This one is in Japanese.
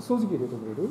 掃除機入れてくれる？